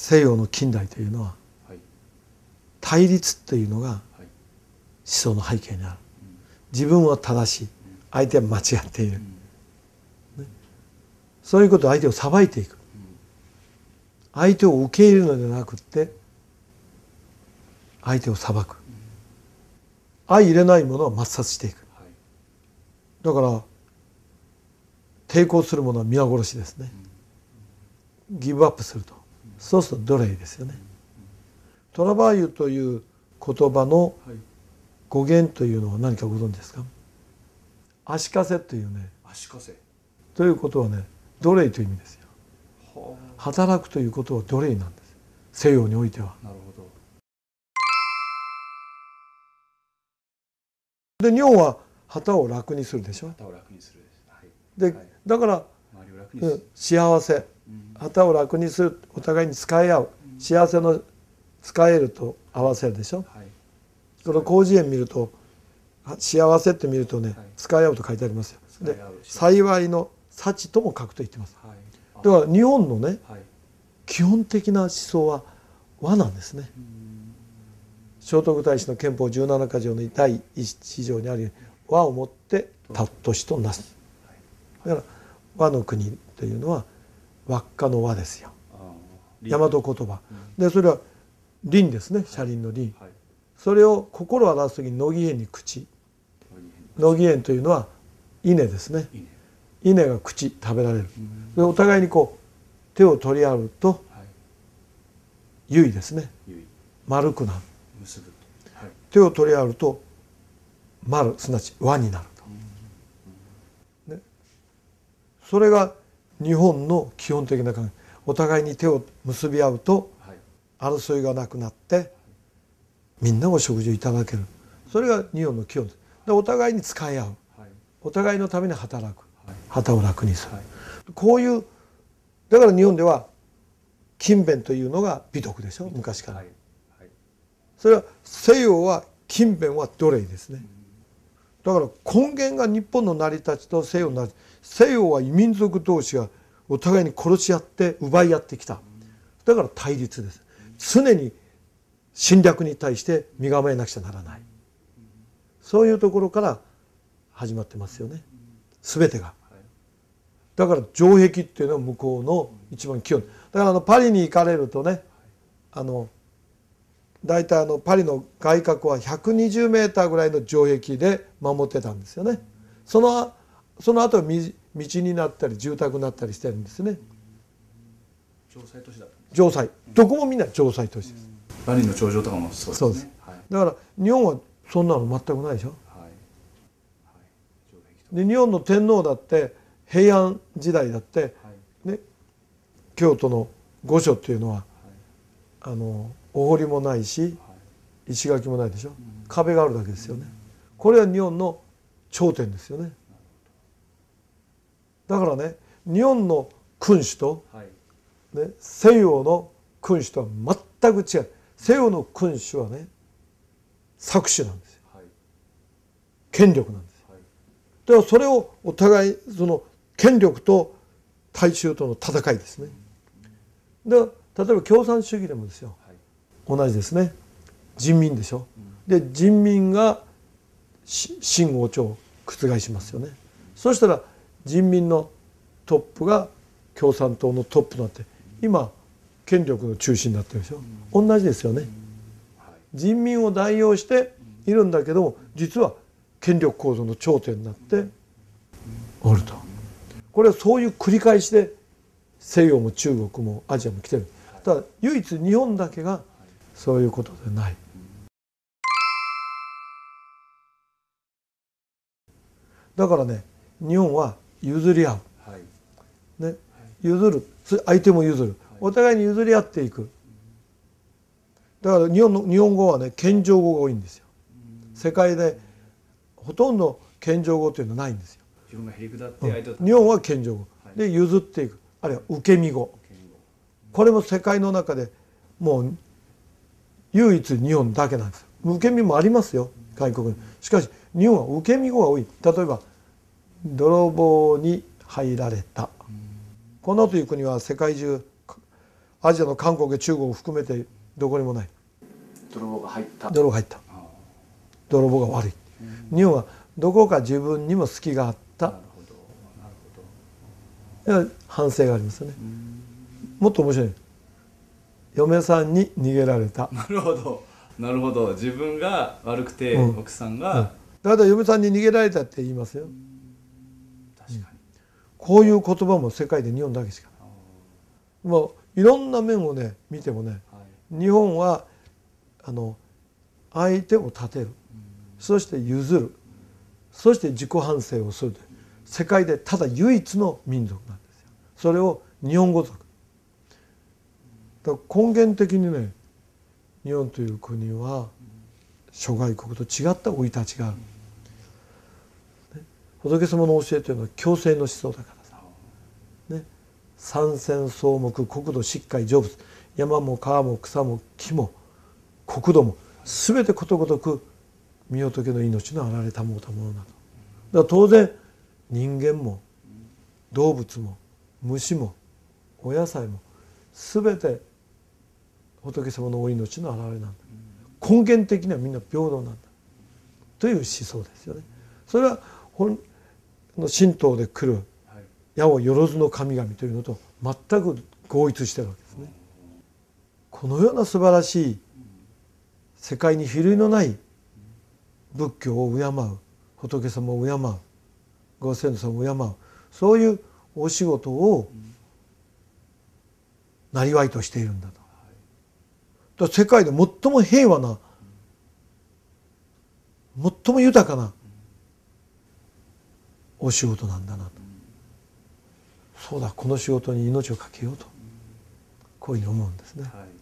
西洋の近代というのははい。対立というのが思はい。想の背景にある。自分は正しい。相手は間違っている。そういうことを相手を裁いていく。相手を受け入れるのではなくって相手を裁く。相入れないものは抹殺していく。はい。だから抵抗するものは皆殺しですね。ギブアップするとそうすると奴隷ですよね。トラバーユという言葉のはい語源というのは何かご存知ですか？足かせというね。足かせ。ということはね奴隷という意味ですよ。は働くということは奴隷なんです。西洋においては。あなるほど。で日本は旗を楽にするでしょ？旗を楽にするです。はい。だからうんする。幸せ。うん旗を楽にするお互いに使い合う幸せの使えると合わせるでしょ？はい。この広辞苑見るとあ幸せって見るとね、はい。使い合うと書いてありますよ。で幸いの幸とも書くと言ってます。はい。あ。だから日本のねはい。基本的な思想は和なんですね。うん。聖徳太子の憲法17か条の第一条にあるように和をもって尊しとなす。だから和の国というのは輪っかの和ですよ。大和言葉。でそれは輪ですね車輪の輪。はい。それを心を表す時に乃木縁に口。乃木縁というのは稲ですね。稲。が口食べられる。うん。でお互いにこう手を取り合うとはい。優位ですね。丸くなる。結ぶと。はい。手を取り合うと丸すなわち和になると、ね、それが日本の基本的な考え。お互いに手を結び合うとはい。争いがなくなってみんなお食事をいただける。それが日本の基本です。でお互いに使い合う。はい。お互いのために働く。はい。旗を楽にする、はい。こういうだから日本では勤勉というのが美徳でしょ？昔から、それは西洋は勤勉は奴隷ですねだから根源が日本の成り立ちと西洋の成り立ち西洋は異民族同士がお互いに殺し合って奪い合ってきた。だから対立です。常に侵略に対して身構えなくちゃならない。そういうところから始まってますよね。全てが。だから城壁っていうのは向こうの一番基本。だからあのパリに行かれるとねあの大体あのパリの外郭は120メーターぐらいの城壁で守ってたんですよね。そのその後道になったり住宅になったりしてるんですね。城塞都市だ城塞。どこもみんな城塞都市です。バリの頂上とかもそうですね。です。はい。だから日本はそんなの全くないでしょ。はい。はい。で日本の天皇だって平安時代だってはい。ね京都の御所っていうのはあのお堀もないしはい。石垣もないでしょ？壁があるだけですよね。これは日本の頂点ですよね。だからね日本の君主と、はい。ね、西洋の君主とは全く違う。西洋の君主はね搾取なんですよ。はい。権力なんですよ。はい。だからそれをお互いその権力と大衆との戦いですね。で例えば共産主義でもですよ。はい。同じですね。人民でしょ。で人民がし秦王朝を覆しますよね。そしたら人民のトップが共産党のトップになって今権力の中心になってるでしょ。同じですよね。はい。人民を代表しているんだけども実は権力構造の頂点になっておると。これはそういう繰り返しで西洋も中国もアジアも来てるただ唯一日本だけがそういうことでない。だからね日本は譲り合う。はい。ね、譲る。相手も譲る。お互いに譲り合っていく。だから日本の日本語はね謙譲語が多いんですよ。世界でほとんど謙譲語というのはないんですよ。日本は謙譲語。はい。で譲っていく。あるいは受け身語これも世界の中でもう唯一日本だけなんです。受け身もありますよ外国に。しかし日本は受け身語が多い。例えば泥棒に入られた。このという国は世界中アジアの韓国中国を含めてどこにもない。泥棒が入った。泥棒が入った。あ泥棒が悪い。日本はどこか自分にも隙があった。反省がありますよねもっと面白い。嫁さんに逃げられた。なるほど。なるほど。自分が悪くて、うん。奥さんが、だから嫁さんに逃げられたって言いますよ。確かに、こういう言葉も世界で日本だけしかあない。もういろんな面をね見てもねーはい。日本はあの相手を立てる。そして譲る。そして自己反省をするという。世界でただ唯一の民族なんですよ。それを日本語族だ根源的にね日本という国は諸外国と違った生い立ちがある、ね仏様の教えというのは共生の思想だからさ。ね、三千草木国土疾患成仏。山も川も草も木も国土も全てことごとく身仏の命のあられたもうたものなどだから当然人間も動物も虫もお野菜も全て仏様のお命のあられなんだ根源的にはみんな平等なんだという思想ですよねそれは本の神道で来るはい矢をよろずの神々というのと全く合一してるわけですね。このような素晴らしい世界に比類のない仏教を敬う仏様を敬うご先祖様を敬うそういうお仕事をなりわいとしているんだと。だ世界で最も平和な最も豊かなお仕事なんだなと。そうだこの仕事に命を懸けようとこういうふうに思うんですね。はい